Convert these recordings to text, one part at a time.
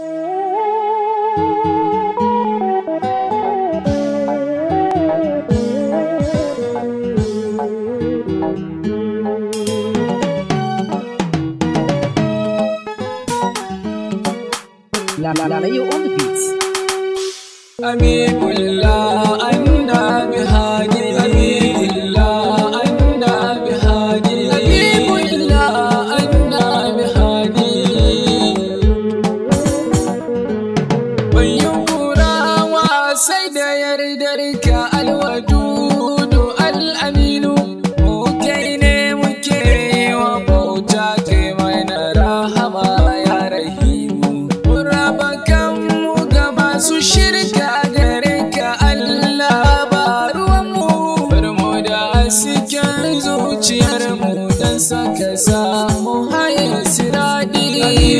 La la la la, you on the beats. I mean. you.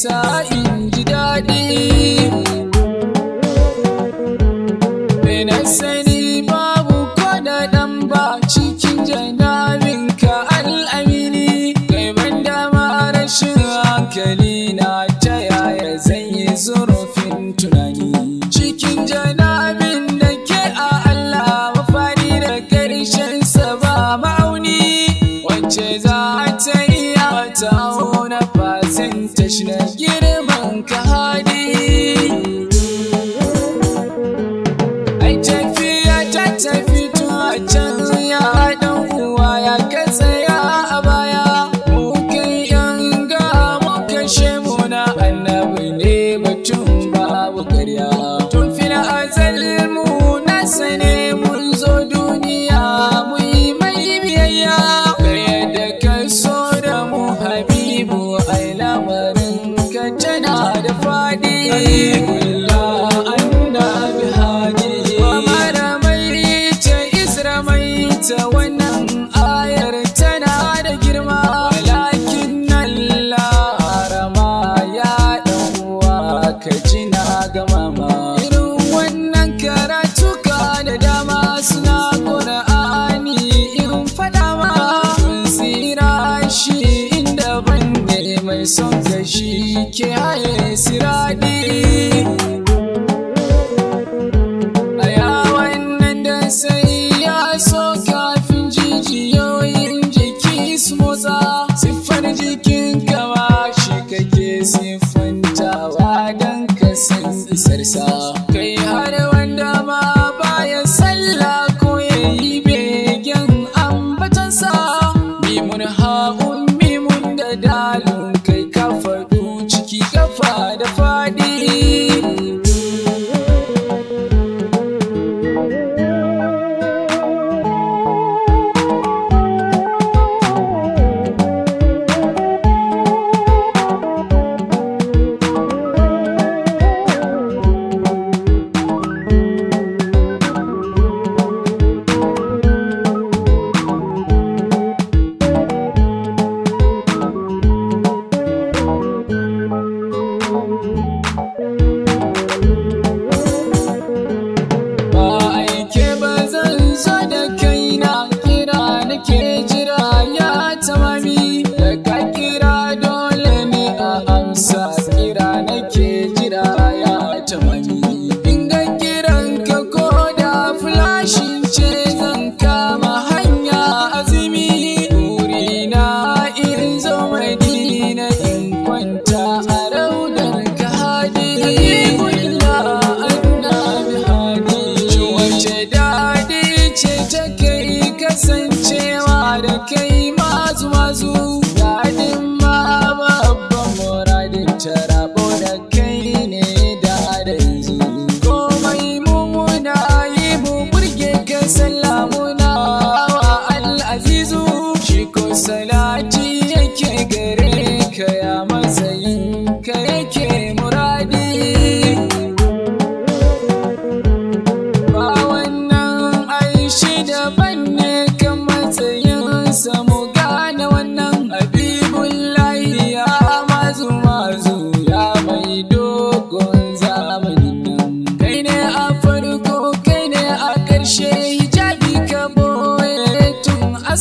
sa in ji daɗi. Me sani babu cikin al'amini, dama rashin hankali na ta yaya zan yi tunani. comigo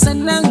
sannan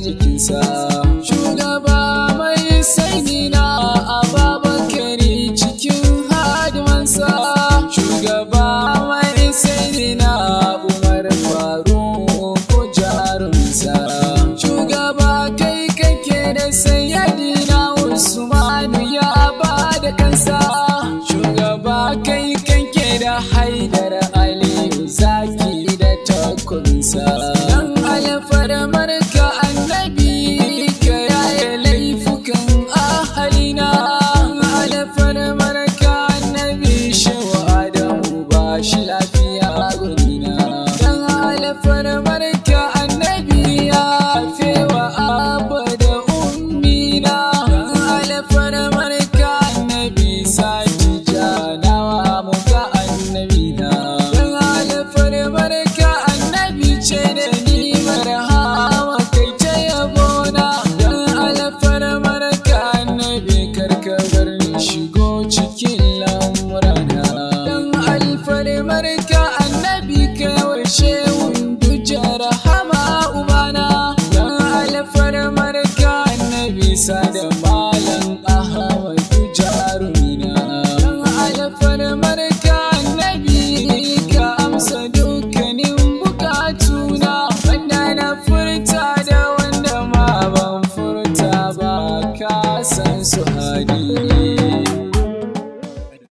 jikinsa. them